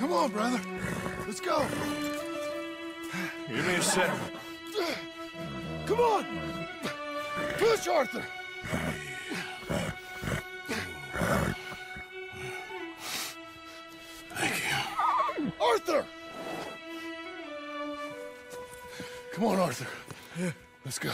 Come on, brother. Let's go. Give me a sec. Come on. Push, Arthur. Thank you. Arthur! Come on, Arthur. Yeah. Let's go.